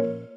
you